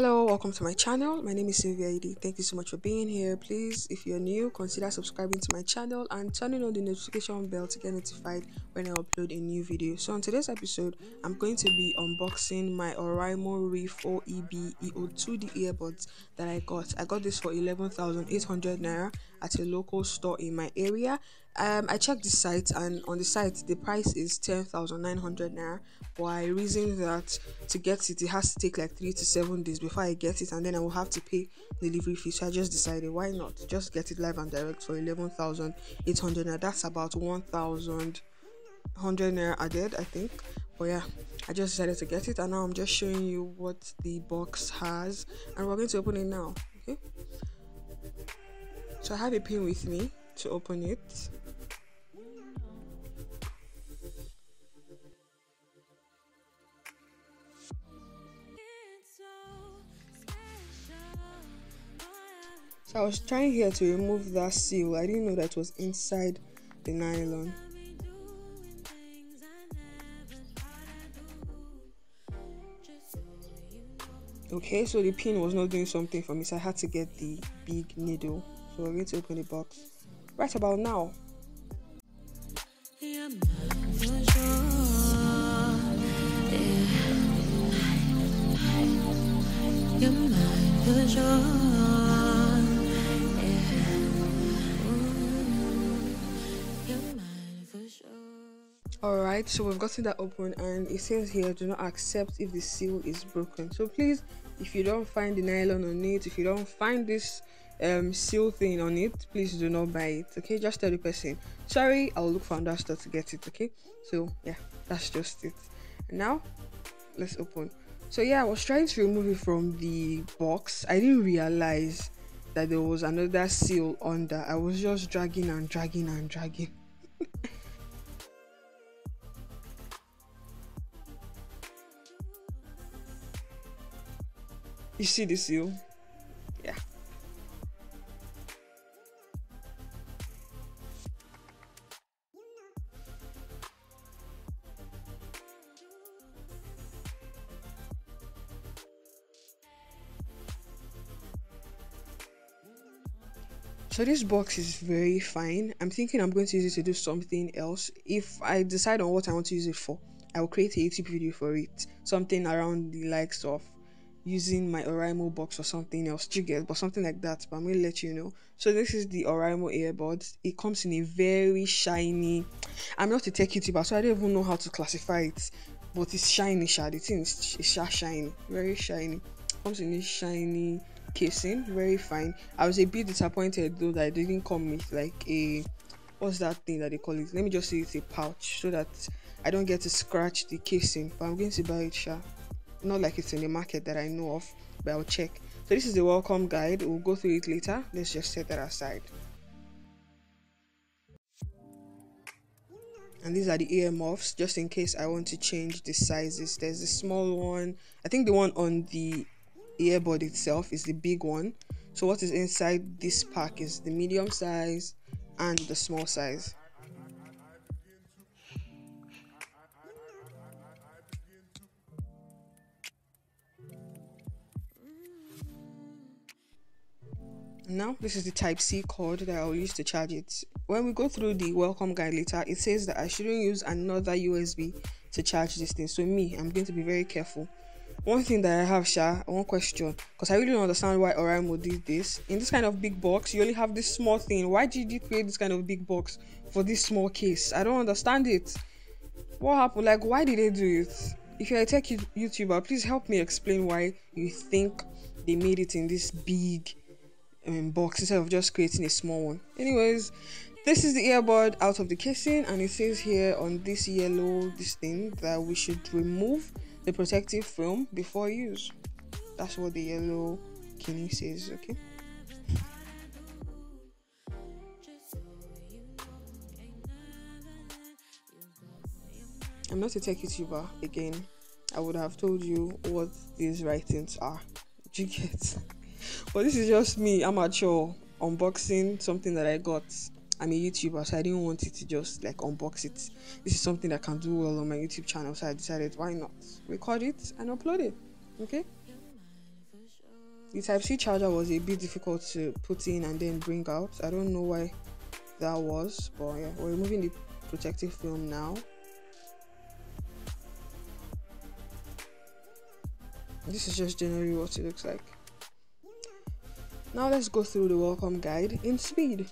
Hello, welcome to my channel. My name is Sylvia Ideh. Thank you so much for being here. Please, if you're new, consider subscribing to my channel and turning on the notification bell to get notified when I upload a new video. So, on today's episode, I'm going to be unboxing my Oraimo Riff OEB EO2D earbuds that I got. I got this for 11,800 naira at a local store in my area. Um i checked the site and on the site the price is 10,900 naira. But i reasoned that to get it it has to take like three to seven days before i get it and then i will have to pay delivery fee. So i just decided why not? Just get it live and direct for 11,800 naira. That's about 1,100 naira added i think. But yeah i just decided to get it and now i'm just showing you what the box has. And we're going to open it now okay so i have a pin with me to open it So I was trying here to remove that seal. I didn't know that was inside the nylon. Okay, so the pin was not doing something for me, so I had to get the big needle. So we're going to open the box right about now. Alright, so we've gotten that open and it says here do not accept if the seal is broken. So please, if you don't find the nylon on it, if you don't find this um seal thing on it, please do not buy it. Okay, just tell the person sorry, I'll look for another store to get it. Okay, so yeah, that's just it. And now let's open. So yeah, I was trying to remove it from the box. I didn't realize that there was another seal under. I was just dragging and dragging and dragging. You see the seal? So this box is very fine. I'm thinking I'm going to use it to do something else. If I decide on what I want to use it for, I will create a YouTube video for it. Something around the likes of using my Oraimo box or something else. You get, but something like that. But I'm gonna let you know. So this is the Oraimo earbuds. It comes in a very shiny. I'm not a tech YouTuber, so I don't even know how to classify it. But it's shiny, shiny. The thing is, it's shiny, very shiny. Comes in a shiny casing, very fine. I was a bit disappointed though that it didn't come with like a what's that thing that they call it? Let me just say it's a pouch so that I don't get to scratch the casing. But I'm going to buy it, sure not like it's in the market that I know of, but I'll check. So this is the welcome guide. We'll go through it later. Let's just set that aside. And these are the earmuffs, just in case I want to change the sizes. There's a small one. I think the one on the earbud itself is the big one. So what is inside this pack is the medium size and the small size. now this is the type c cord that i'll use to charge it when we go through the welcome guide later it says that i shouldn't use another usb to charge this thing so me i'm going to be very careful one thing that i have sha one question because i really don't understand why oraimo did this. In this kind of big box you only have this small thing. Why did you create this kind of big box for this small case? I don't understand it. What happened? Like why did they do it? If you're a tech youtuber please help me explain why you think they made it in this big um, box instead of just creating a small one. Anyways, this is the earbud out of the casing, and it says here on this yellow this thing that we should remove the protective film before use. That's what the yellow kidney says. Okay. I'm not a tech YouTuber again. I would have told you what these writings are. Do you get? but this is just me amateur unboxing something that I got. I'm a YouTuber, so I didn't want it to just like unbox it. This is something that can do well on my YouTube channel, so I decided why not record it and upload it. Okay. the type c charger was a bit difficult to put in and then bring out i don't know why that was but yeah we're removing the protective film now this is just generally what it looks like now let's go through the welcome guide in speed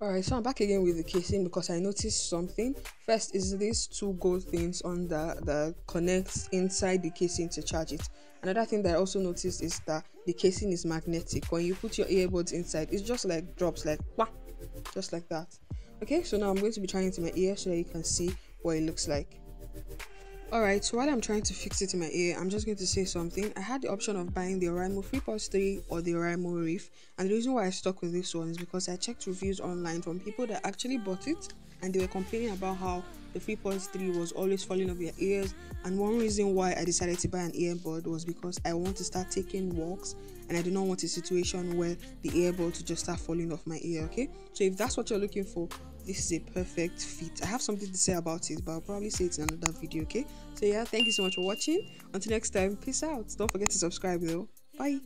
Alright, so I'm back again with the casing because I noticed something. First is these two gold things on the that connects inside the casing to charge it. Another thing that I also noticed is that the casing is magnetic. When you put your earbuds inside, it's just like drops like wah, just like that okay so now i'm going to be trying it in my ear so that you can see what it looks like Alright, so while I'm trying to fix it in my ear, I'm just going to say something. I had the option of buying the Oraimo FreePods 3 or the Oraimo Riff, and the reason why I stuck with this one is because I checked reviews online from people that actually bought it and they were complaining about how the FreePods 3 was always falling off your ears. And one reason why I decided to buy an earbud was because I want to start taking walks and I do not want a situation where the earbud to just start falling off my ear. Okay, so if that's what you're looking for, this is a perfect fit. I have something to say about it, but I'll probably say it in another video, okay? So yeah, thank you so much for watching. Until next time, peace out. Don't forget to subscribe though. Bye.